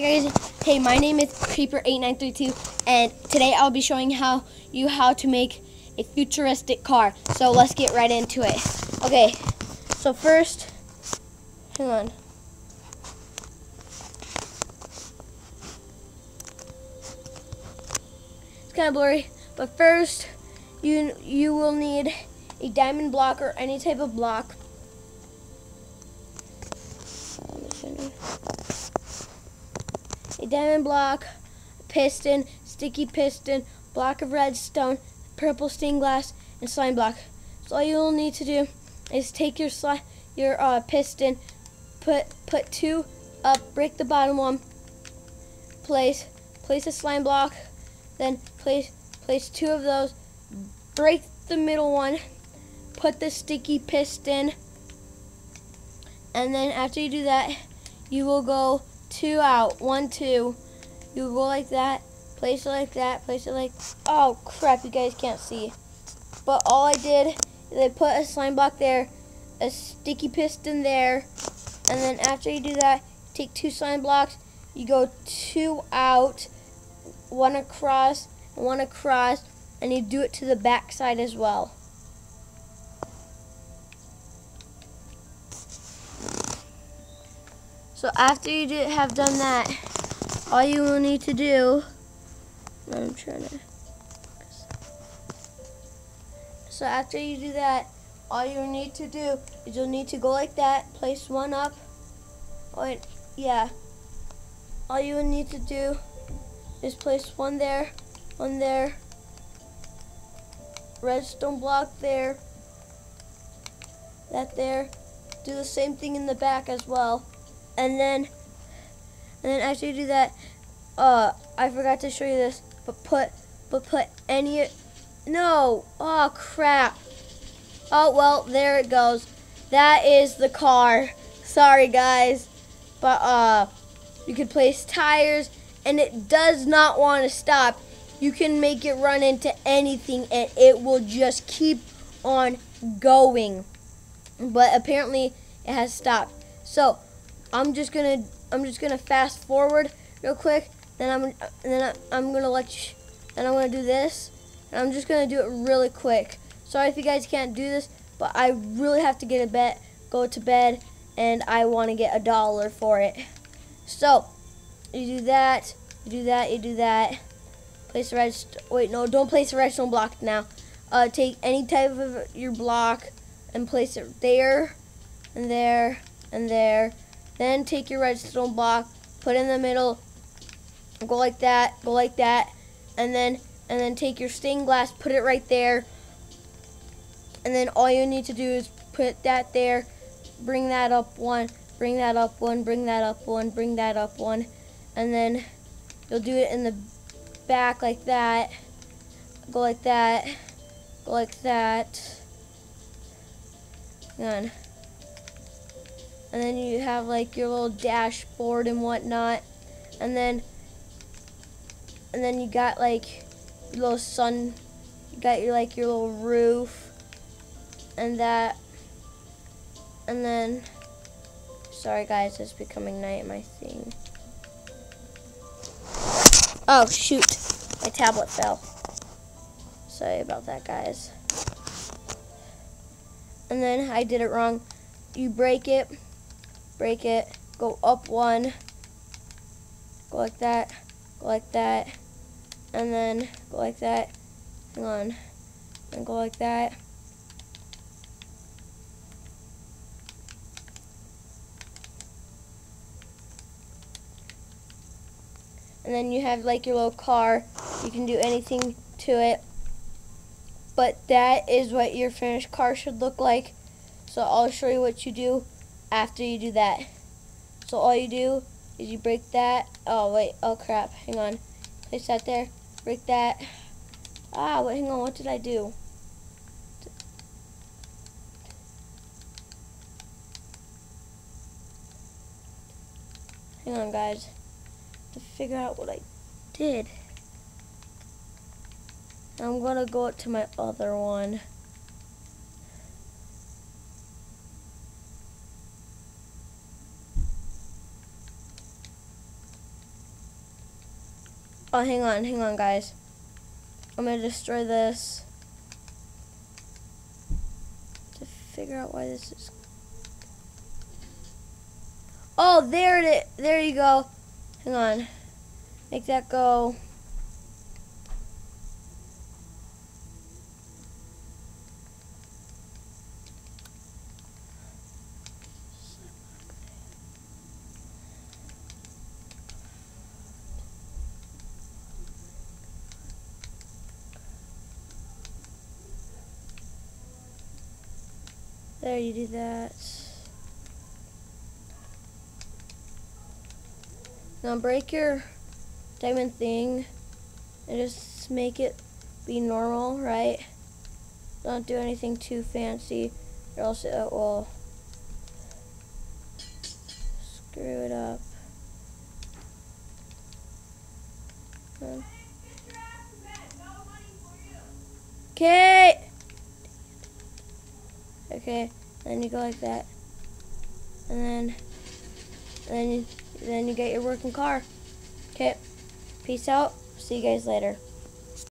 Hi guys, hey my name is Creeper8932 and today I'll be showing how you how to make a futuristic car. So let's get right into it. Okay, so first, hang on. It's kind of blurry, but first you you will need a diamond block or any type of block. Diamond block, piston, sticky piston, block of redstone, purple stained glass, and slime block. So all you'll need to do is take your your uh, piston, put put two up, break the bottom one, place place a slime block, then place place two of those, break the middle one, put the sticky piston, and then after you do that, you will go two out, one, two. You go like that, place it like that, place it like, oh crap, you guys can't see. But all I did is I put a slime block there, a sticky piston there, and then after you do that, take two slime blocks, you go two out, one across, one across, and you do it to the back side as well. So after you have done that, all you will need to do, I'm trying to, so after you do that, all you need to do is you'll need to go like that, place one up, oh, yeah, all you will need to do is place one there, one there, redstone block there, that there, do the same thing in the back as well and then and then after you do that uh I forgot to show you this but put but put any no oh crap. Oh well there it goes. That is the car. Sorry guys. But uh you can place tires and it does not want to stop. You can make it run into anything and it will just keep on going. But apparently it has stopped. So I'm just gonna I'm just gonna fast forward real quick. Then I'm then I'm gonna let you. Then I'm gonna do this, and I'm just gonna do it really quick. Sorry if you guys can't do this, but I really have to get a bed, go to bed, and I want to get a dollar for it. So you do that, you do that, you do that. Place a redstone. Wait, no, don't place a redstone block now. Uh, take any type of your block and place it there, and there, and there then take your redstone block, put in the middle, go like that, go like that, and then and then take your stained glass, put it right there. And then all you need to do is put that there, bring that up one, bring that up one, bring that up one, bring that up one, and then you'll do it in the back like that. Go like that, go like that. On and then you have like your little dashboard and whatnot. And then and then you got like your little sun you got your like your little roof and that. And then sorry guys it's becoming night my thing. Oh shoot. My tablet fell. Sorry about that guys. And then I did it wrong. You break it break it, go up one, go like that, go like that, and then go like that, hang on, and go like that. And then you have like your little car, you can do anything to it. But that is what your finished car should look like. So I'll show you what you do after you do that. So all you do is you break that. Oh, wait. Oh, crap. Hang on. Place that there. Break that. Ah, wait, hang on. What did I do? Hang on, guys. To figure out what I did. I'm going to go to my other one. Oh, hang on, hang on, guys. I'm gonna destroy this to figure out why this is. Oh, there it is. There you go. Hang on. Make that go. There, you do that. Now break your diamond thing and just make it be normal, right? Don't do anything too fancy or else it will screw it up. Okay. Okay, then you go like that, and then, and then you, then you get your working car. Okay, peace out. See you guys later.